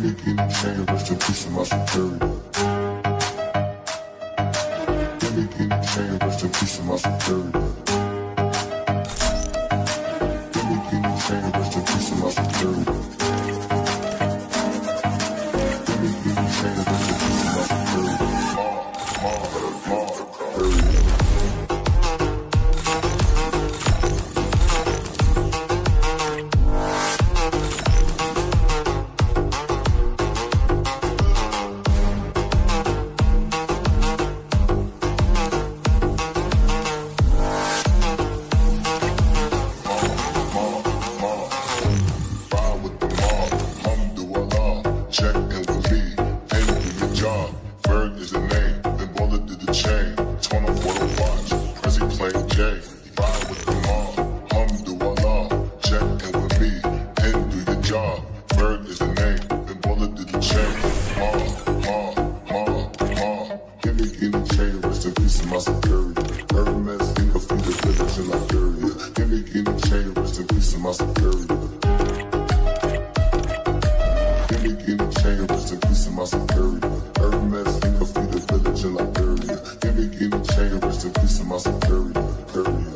Give me guinea chain, rest in peace to my superior. Give me guinea chain, rest in peace to my superior. Give me guinea chain, rest in peace to my superior. Peace to my J. Ride with the mob, Alhamdulillah. Check in with me, pay do your job. Bird is the name, then bullet to the chain. Ma, ma, ma, ma. Give me guinea chain, rest in peace to my superior. Hermes, think of the village in Liberia. Give me guinea chain, rest in peace to my superior. Give me chain, rest in peace to my superior. Hermes, think of the village in Liberia. Give me guinea chain, peace to my superior.